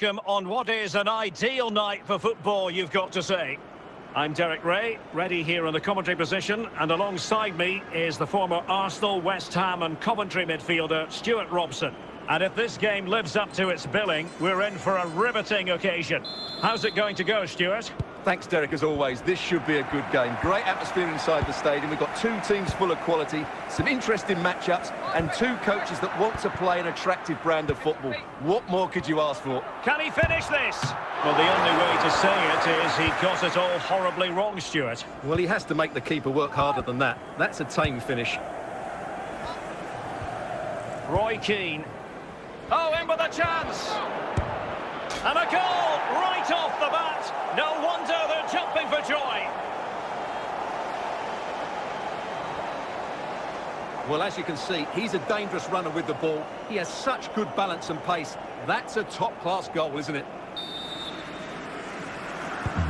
welcome on what is an ideal night for football, you've got to say. I'm Derek Rae, ready here in the commentary position, and alongside me is the former Arsenal, West Ham and Coventry midfielder, Stuart Robson. And if this game lives up to its billing, we're in for a riveting occasion. How's it going to go, Stuart? Thanks, Derek, as always. This should be a good game. Great atmosphere inside the stadium. We've got two teams full of quality, some interesting matchups, and two coaches that want to play an attractive brand of football. What more could you ask for? Can he finish this? Well, the only way to say it is he got it all horribly wrong, Stuart. Well, he has to make the keeper work harder than that. That's a tame finish. Roy Keane. Oh, in with a chance! And a goal right off the bat. No wonder they're jumping for joy. Well, as you can see, he's a dangerous runner with the ball. He has such good balance and pace. That's a top-class goal, isn't it?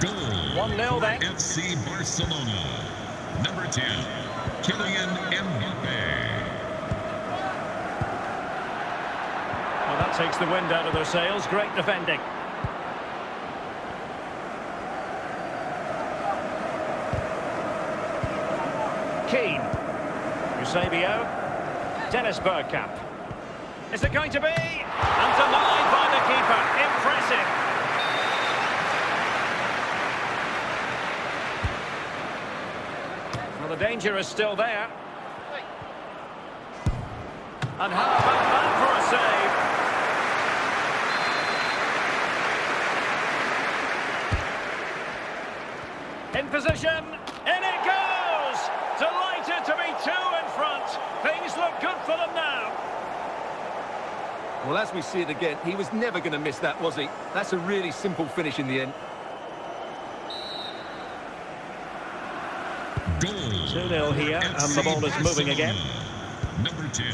Goal 1-0 then. FC Barcelona. Number 10, Kylian Mbappe. Well, that takes the wind out of their sails. Great defending. Keane. Eusebio. Dennis Bergkamp. Is it going to be? And denied by the keeper. Impressive. Well, the danger is still there. And how about that for a save? In position, in it goes! Delighted to be two in front. Things look good for them now. Well, as we see it again, he was never going to miss that, was he? That's a really simple finish in the end. Goal 2-0 here, and the ball is moving again. Number 10,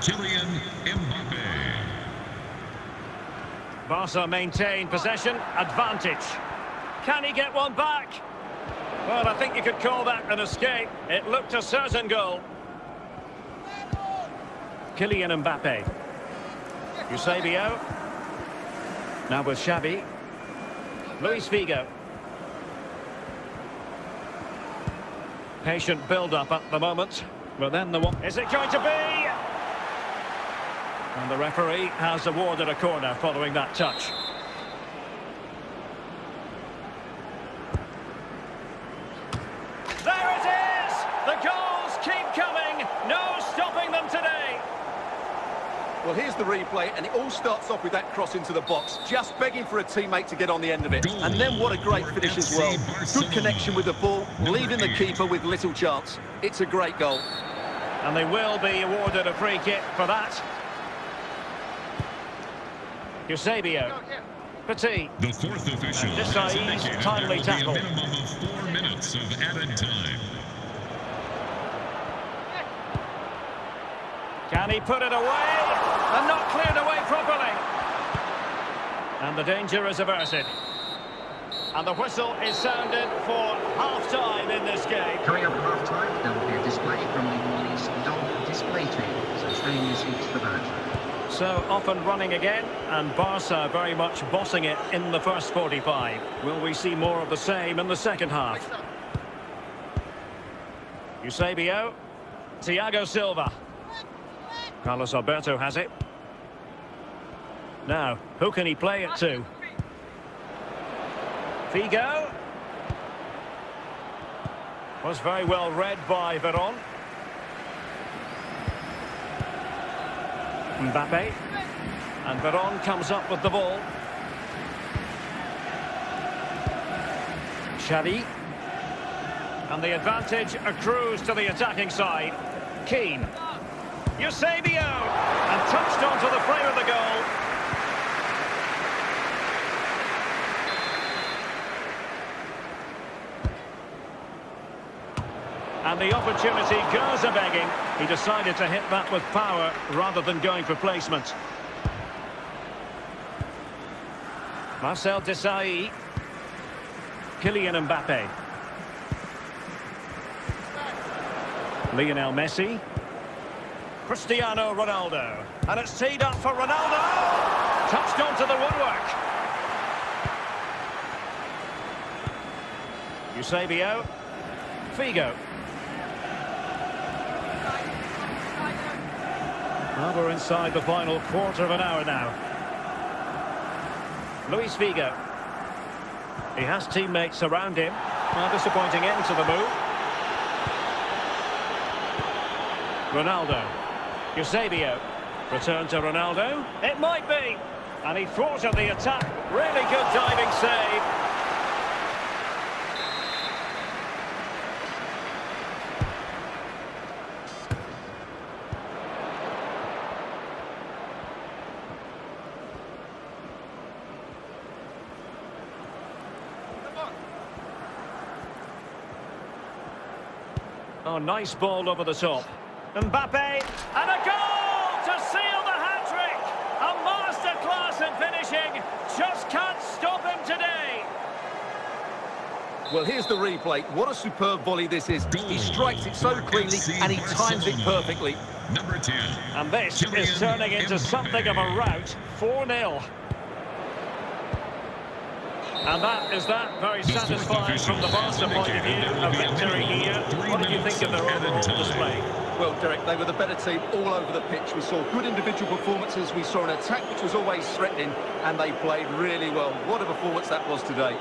Kylian Mbappe. Barca maintain possession, advantage. Can he get one back? Well, I think you could call that an escape. It looked a certain goal. Kylian Mbappe. Eusebio. Now with Xavi. Luis Figo. Patient build-up at the moment. But then the one... Is it going to be? And the referee has awarded a corner following that touch. There it is! The goals keep coming. No stopping them today. Well, here's the replay, and it all starts off with that cross into the box, just begging for a teammate to get on the end of it. Goal And then what a great finish as well. Barcelona. Good connection with the ball, Number leaving the keeper with little chance. It's a great goal. And they will be awarded a free kick for that. Eusebio. Petit. The fourth official And this has size, timely tackle. a minimum of four minutes of added time. Can he put it away? And not cleared away properly. And the danger is averted. And the whistle is sounded for half-time in this game. Coming up at half-time, there will be a display from the Wally's dog display team. So staying your seats for that. So off and running again, and Barca very much bossing it in the first 45. Will we see more of the same in the second half? Eusebio, Thiago Silva. Carlos Alberto has it. Now, who can he play it to? Figo. Was very well read by Veron. Mbappe. And Veron comes up with the ball. Xavi. And the advantage accrues to the attacking side. Keane. Eusebio. And touched onto the frame of the goal. And the opportunity goes a-begging. He decided to hit that with power rather than going for placement. Marcel Desailly. Kylian Mbappe. Lionel Messi. Cristiano Ronaldo. And it's teed up for Ronaldo. Touched onto the woodwork. Eusebio. Figo. Well, we're inside the final quarter of an hour now. Luis Figo. He has teammates around him. Well, disappointing end to the move. Ronaldo. Eusebio. Return to Ronaldo. It might be. And he thwarted the attack. Really good diving save. Oh, nice ball over the top. Mbappe, and a goal to seal the hat-trick! A masterclass in finishing. Just can't stop him today. Well, here's the replay. What a superb volley this is. He strikes it so cleanly and he times it perfectly. Number 10. And this is turning into Mbappe. something of a rout. 4-0. And that is that. Very The satisfying from the official Barca point of view. A will be a victory here. What do you think of their of added overall time. display? Well, Derek, they were the better team all over the pitch. We saw good individual performances. We saw an attack which was always threatening, and they played really well. What a performance that was today.